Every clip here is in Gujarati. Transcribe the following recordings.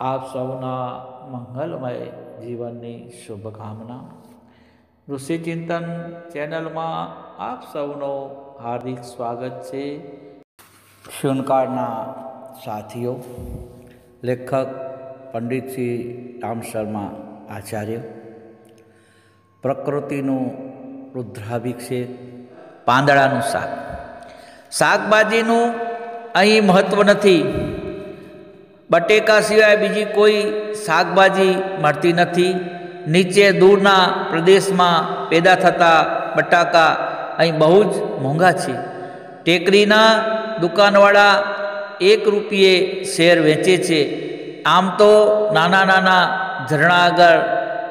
આપ સૌના મંગલમય જીવનની શુભકામના. ઋષિચિંતન ચેનલમાં આપ સૌનો હાર્દિક સ્વાગત છે. શુનકાળના સાથીઓ, લેખક પંડિતશ્રી રામ શર્મા આચાર્ય, પ્રકૃતિનું રુદ્રાભિષેક પાંદડાનું શાક. શાકભાજીનું અહીં મહત્ત્વ નથી. બટેકા સિવાય બીજી કોઈ શાકભાજી મળતી નથી. નીચે દૂરના પ્રદેશમાં પેદા થતા બટાકા અહીં બહુ જ મોંઘા છે. ટેકરીના દુકાનવાળા એક રૂપિયે શેર વેચે છે. આમ તો નાના નાના ઝરણા આગળ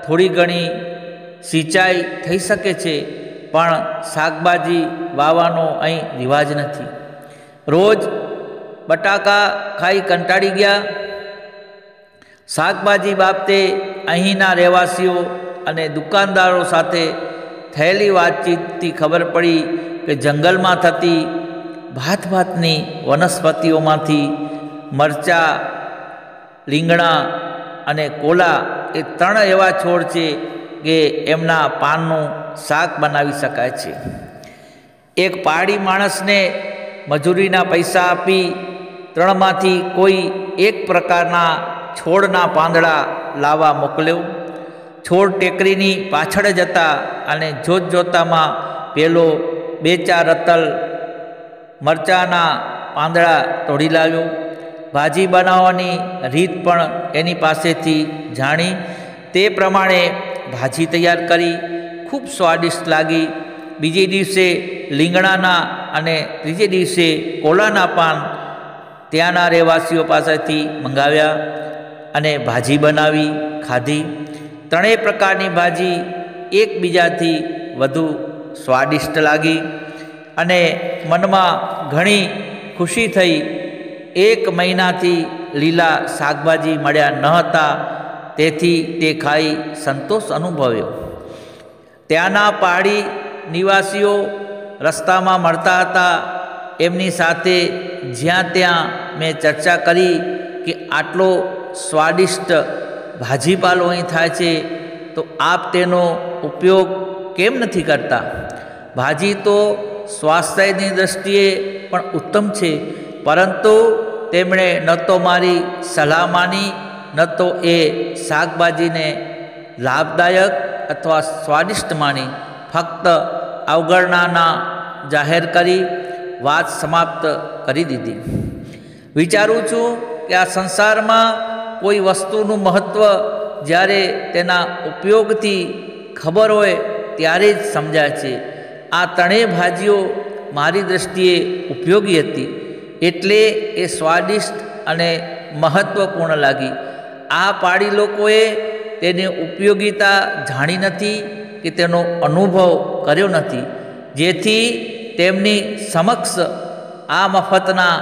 થોડી ઘણી સિંચાઈ થઈ શકે છે, પણ શાકભાજી વાવવાનો અહીં રિવાજ નથી. રોજ બટાકા ખાઈ કંટાળી ગયા. શાકભાજી બાબતે અહીંના રહેવાસીઓ અને દુકાનદારો સાથે થયેલી વાતચીતથી ખબર પડી કે જંગલમાં થતી ભાત ભાતની વનસ્પતિઓમાંથી મરચાં, રીંગણા અને કોલા એ ત્રણ એવા છોડ છે કે એમના પાનનું શાક બનાવી શકાય છે. એક પહાડી માણસને મજૂરીના પૈસા આપી ત્રણમાંથી કોઈ એક પ્રકારના છોડના પાંદડા લાવવા મોકલ્યો. છોડ ટેકરીની પાછળ જતા અને જોત જોતામાં પેલો બે ચાર રતલ મરચાંના પાંદડા તોડી લાવ્યો. ભાજી બનાવવાની રીત પણ એની પાસેથી જાણી. તે પ્રમાણે ભાજી તૈયાર કરી. ખૂબ સ્વાદિષ્ટ લાગી. બીજે દિવસે લીંગણાના અને ત્રીજે દિવસે કોલાના પાન ત્યાંના રહેવાસીઓ પાસેથી મંગાવ્યા અને ભાજી બનાવી, ખાધી. ત્રણેય પ્રકારની ભાજી એકબીજાથી વધુ સ્વાદિષ્ટ લાગી અને મનમાં ઘણી ખુશી થઈ. એક મહિનાથી લીલા શાકભાજી મળ્યા ન હતા, તેથી તે ખાઈ સંતોષ અનુભવ્યો. ત્યાંના પહાડી નિવાસીઓ રસ્તામાં મળતા હતા, એમની સાથે જ્યાં ત્યાં મેં ચર્ચા કરી કે આટલો સ્વાદિષ્ટ ભાજીપાલો અહીં થાય છે, તો આપ તેનો ઉપયોગ કેમ નથી કરતા? ભાજી તો સ્વાસ્થ્યની દૃષ્ટિએ પણ ઉત્તમ છે, પરંતુ તેમણે ન તો મારી સલાહ માની, ન તો એ શાકભાજીને લાભદાયક અથવા સ્વાદિષ્ટ માની. ફક્ત અવગણનાના જાહેર કરી વાત સમાપ્ત કરી દીધી. વિચારું છું કે આ સંસારમાં કોઈ વસ્તુનું મહત્ત્વ જ્યારે તેના ઉપયોગથી ખબર હોય ત્યારે જ સમજાય છે. આ ત્રણેય ભાજીઓ મારી દૃષ્ટિએ ઉપયોગી હતી. એટલે એ સ્વાદિષ્ટ અને મહત્ત્વપૂર્ણ લાગી. આ પાડી લોકોએ તેની ઉપયોગિતા જાણી નથી કે તેનો અનુભવ કર્યો નથી. જેથી તેમની સમક્ષ આ મફતના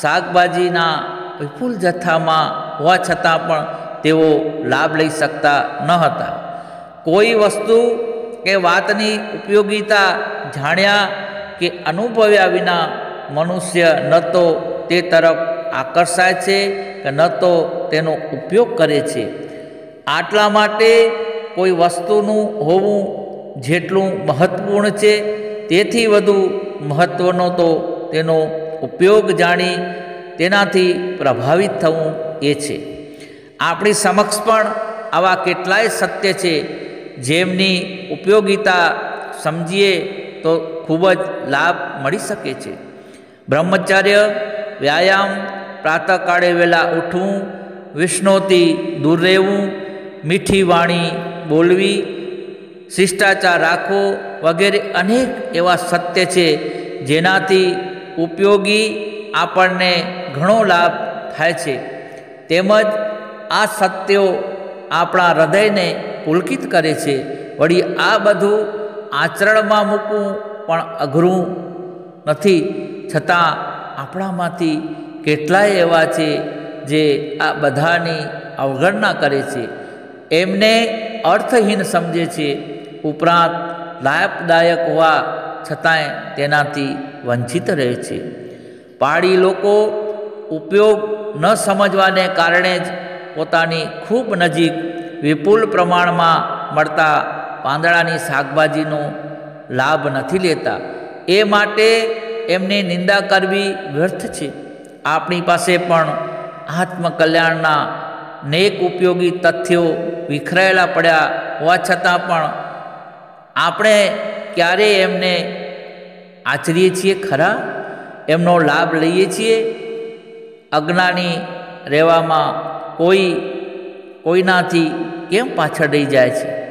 શાકભાજીના વિપુલ જથ્થામાં હોવા છતાં પણ તેઓ લાભ લઈ શકતા ન હતા. કોઈ વસ્તુ કે વાતની ઉપયોગિતા જાણ્યા કે અનુભવ્યા વિના મનુષ્ય ન તો તે તરફ આકર્ષાય છે કે ન તો તેનો ઉપયોગ કરે છે. આટલા માટે કોઈ વસ્તુનું હોવું જેટલું મહત્ત્વપૂર્ણ છે તેથી વધુ મહત્ત્વનો તો તેનો ઉપયોગ જાણી તેનાથી પ્રભાવિત થવું એ છે. આપણી સમક્ષ પણ આવા કેટલાય સત્ય છે, જેમની ઉપયોગિતા સમજીએ તો ખૂબ જ લાભ મળી શકે છે. બ્રહ્મચર્ય, વ્યાયામ, પ્રાતઃકાળે વહેલા ઉઠવું, વિષ્ણુથી દૂર રહેવું, મીઠી વાણી બોલવી શિષ્ટાચાર રાખવો વગેરે અનેક એવા સત્ય છે, જેનાથી ઉપયોગી આપણને ઘણો લાભ થાય છે. તેમજ આ સત્યો આપણા હૃદયને પુલકિત કરે છે. વળી આ બધું આચરણમાં મૂકવું પણ અઘરું નથી. છતાં આપણામાંથી કેટલાય એવા છે, જે આ બધાની અવગણના કરે છે. એમને અર્થહીન સમજે છે. ઉપરાંત લાભદાયક હોવા છતાંય તેનાથી વંચિત રહે છે. પહાડી લોકો ઉપયોગ ન સમજવાને કારણે જ પોતાની ખૂબ નજીક વિપુલ પ્રમાણમાં મળતા પાંદડાની શાકભાજીનો લાભ નથી લેતા. એ માટે એમની નિંદા કરવી વ્યર્થ છે. આપણી પાસે પણ આત્મકલ્યાણના નેક ઉપયોગી તથ્યો વિખરાયેલા પડ્યા હોવા છતાં પણ આપણે ક્યારેય એમને આચરીએ છીએ ખરા? એમનો લાભ લઈએ છીએ? અજ્ઞાની રહેવામાં કોઈ કોઈનાથી કેમ પાછળ રહી જાય છે?